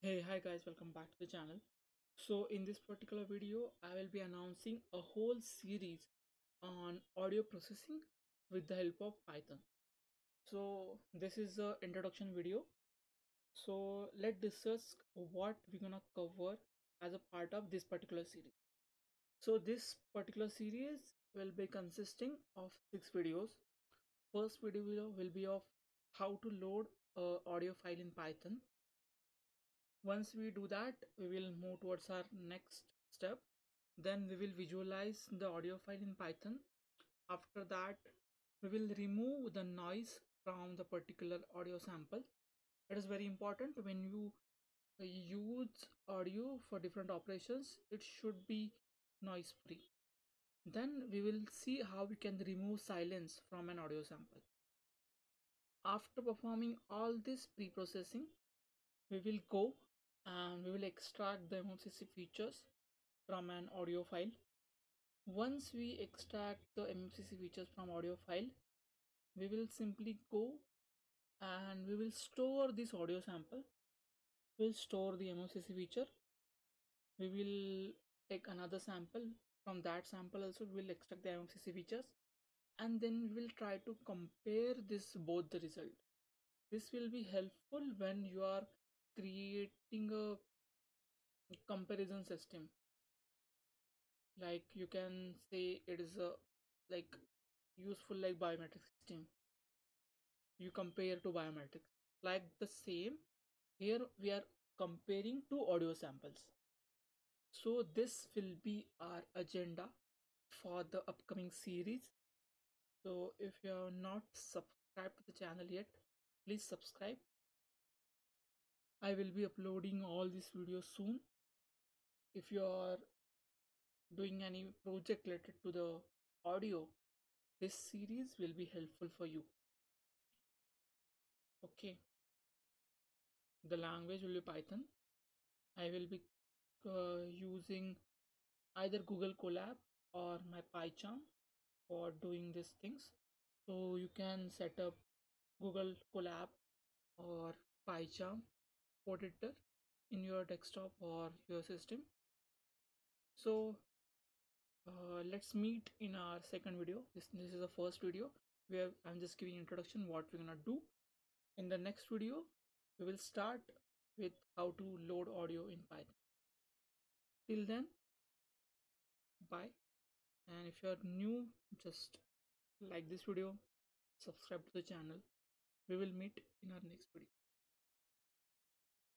Hey, hi guys, welcome back to the channel. So in this particular video, I will be announcing a whole series on audio processing with the help of Python. So this is the introduction video. So let's discuss what we're gonna cover as a part of this particular series. So this particular series will be consisting of six videos. First video will be of how to load a audio file in Python once we do that we will move towards our next step. Then we will visualize the audio file in python. After that we will remove the noise from the particular audio sample. It is very important when you uh, use audio for different operations it should be noise free then we will see how we can remove silence from an audio sample. After performing all this pre-processing we will go and we will extract the MFCC features from an audio file. Once we extract the MFCC features from audio file, we will simply go and we will store this audio sample. We'll store the MFCC feature. We will take another sample. From that sample also we will extract the MFCC features and then we will try to compare this both the result. This will be helpful when you are creating a comparison system. Like you can say it is a like useful like biometric system. You compare to biometrics. Like the same here we are comparing two audio samples. So this will be our agenda for the upcoming series. So if you are not subscribed to the channel yet please subscribe I will be uploading all these videos soon. If you are doing any project related to the audio, this series will be helpful for you. Okay. The language will be Python. I will be uh, using either Google Colab or my PyCharm for doing these things. So you can set up Google Colab or PyCharm editor in your desktop or your system. So uh, let's meet in our second video. This, this is the first video. Where i'm just giving introduction what we're gonna do. In the next video we will start with how to load audio in python. Till then bye. And if you are new just like this video subscribe to the channel. We will meet in our next video